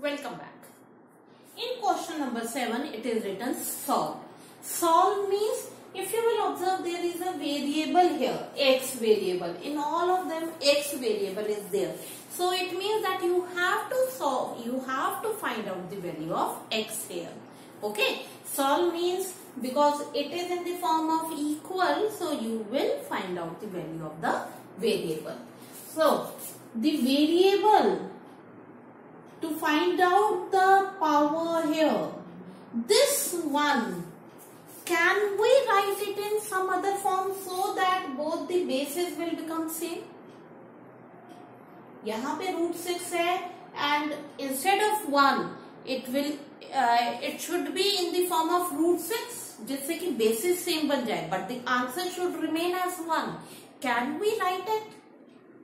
welcome back. In question number 7, it is written solve. Solve means if you will observe there is a variable here, x variable. In all of them, x variable is there. So it means that you have to solve, you have to find out the value of x here. Okay, solve means because it is in the form of equal, so you will find out the value of the variable. So the variable find out the power here, this one can we write it in some other form so that both the bases will become same? यहाँ पे root six है and instead of one it will uh, it should be in the form of root six जिससे कि basis same बन जाए but the answer should remain as one. Can we write it?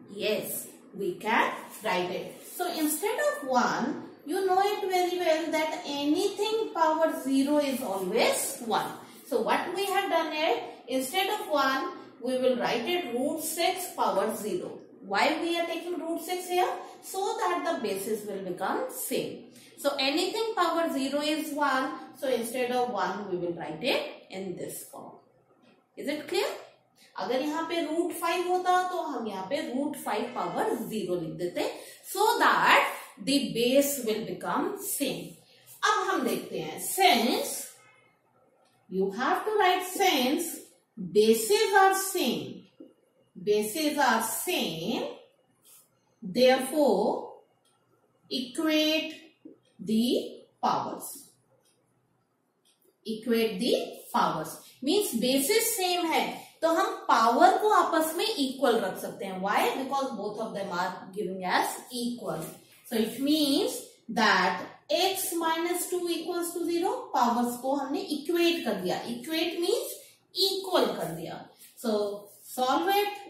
Yes, we can write it. So instead of one, you know it very well that anything power zero is always one. So what we have done is instead of one, we will write it root six power zero. Why we are taking root 6 here? So that the basis will become same. So anything power 0 is 1. So instead of 1 we will write it in this form. Is it clear? अगर यहाँ पे root five होता तो हम यहाँ पे root five power zero लिख देते so that the base will become same अब हम देखते हैं since you have to write since bases are same bases are same, therefore equate the powers. Equate the powers. Means basis same है तो हम power को आपस में इक्वल रख सकते हैं. Why because both of them are giving as equal so it means that x minus two equal to zero powers को हमने इक्वेट कर दिया. इक्वेट मीन्स इक्वल कर दिया. So solve it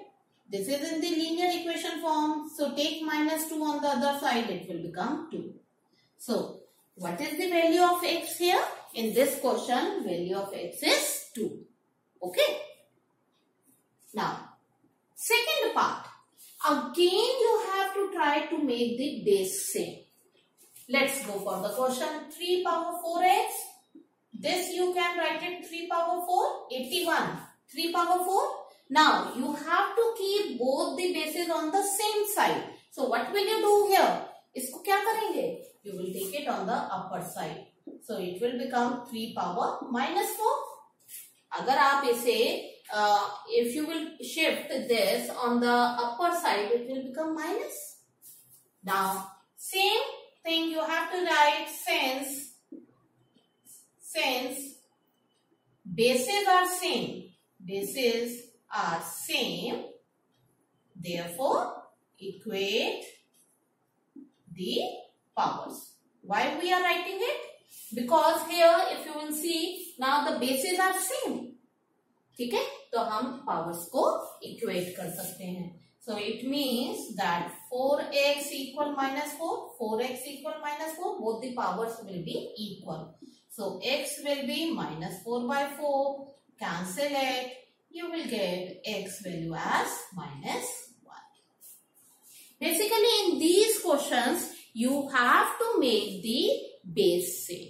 this is in linear equation form so take minus two on the other side it will become two so what is the value of x here in this question value of x is two okay? Now, second part. Again, you have to try to make the base same. Let's go for the question 3 power 4x. This you can write it 3 power 4, 81. 3 power 4, now, you have to keep both the bases on the same side. So, what will you do here? इसको क्या करेंगे? You will take it on the upper side. So, it will become 3 power minus 4. अगर आप इसे uh, if you will shift this on the upper side, it will become minus. Now, same thing you have to write since, since bases are same. Bases are same. Therefore, equate the powers. Why we are writing it? Because here if you will see now the bases are same. ठीक है? तो हम powers को equate कर सकते हैं। So it means that four x equal minus four four x equal minus four both powers will be equal so x will be minus four by four cancel at you will get x value as minus one basically in these question you have to make the base से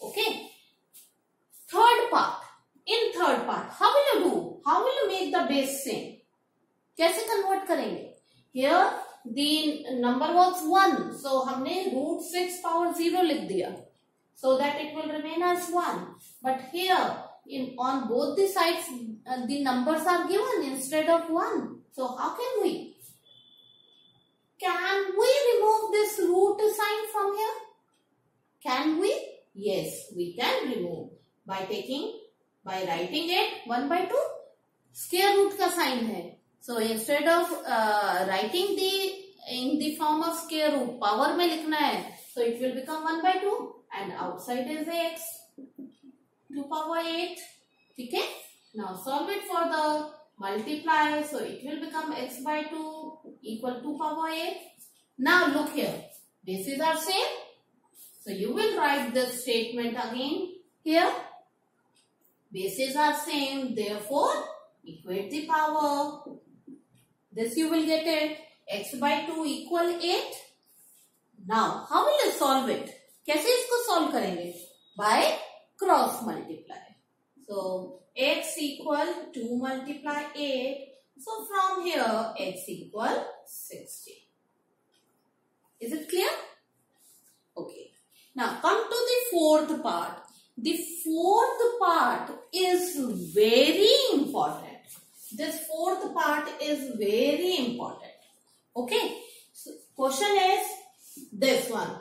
okay third part In third part, how will you do? How will you make the base same? कैसे convert करेंगे Here the number was one, so हमने root six power zero लिख दिया so that it will remain as one. But here in on both the sides uh, the numbers are given instead of 1. So how can we? Can we remove this root sign from here? Can we? Yes, we can remove by taking, by writing it one by two square root का sign है. So instead of writing the in the form of square root power में लिखना है so it will become one by two and outside is x two power eight ठीक है? Now solve it for the multiply so it will become x by two equal to power eight now look here this is are same so, you will write the statement again here. Bases are same. Therefore, equate the power. This you will get it. x by 2 equal 8. Now how will you solve it कैसे इसको solve करेंगे by cross multiply so x equal 2 multiply 8 so from here x equal 60 is it clear okay now come to the fourth part the fourth part is very important this fourth part is very important okay so question is this one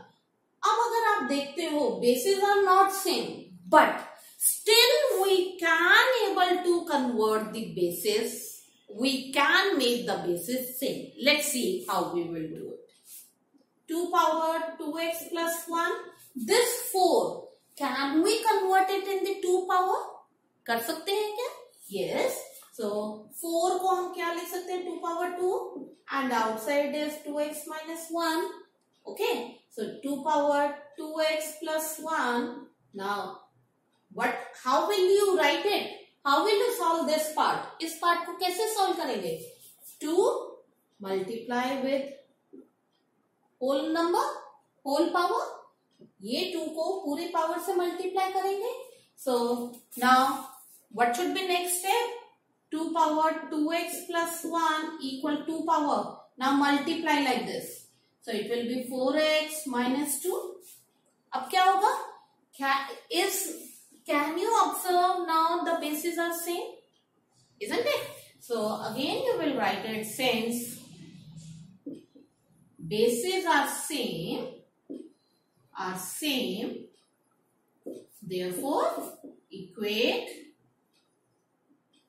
अब अगर आप देखते हो basis are not same but still we can able to convert the basis we can make the basis same let's see how we will do it 2 power 2x plus 1 this बनाना लुई convert into power कर सकते हैं क्या? ये so four को हम क्या लिख सकते हैं? Two power two and outside is two x minus one okay so two power two x plus one now what how will you write it how will you solve this part इस part को कैसे solve करेंगे? To multiply with whole number whole power ये to को पूरी power से multiply करेंगे। So now what should be next step two power two x plus one equal two power now multiply like this so it will be four x minus two अब क्या होगा? Is can you observe now the bases are same isn't it so again you will write it since bases are same are same therefore equate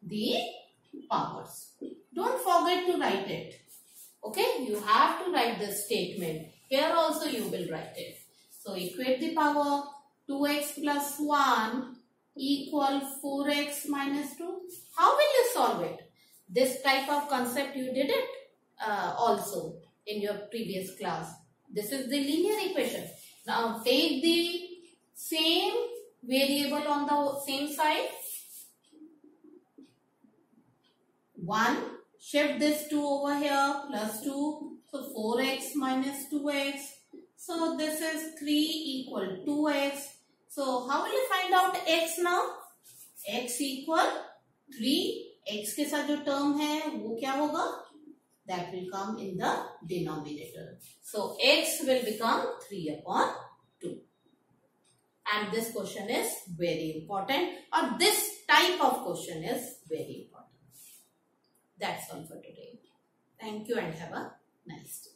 the powers don't forget to write it okay you have to write the statement here also you will write it so equate the power 2x plus 1 equal 4x minus 2. How will you solve it? This type of concept you did it uh, also in your previous class. This is the linear equation. Now take the same variable on the same side. 1. Shift this 2 over here plus 2. So 4x minus 2x. So this is 3 equal 2x. So how will you find out x now? x equal 3. x के साथ जो term है वो क्या होगा? That will come in the denominator. So x will become 3 upon 2. And this question is very important or this type of question is very important. That's all for today. Thank you and have a nice day.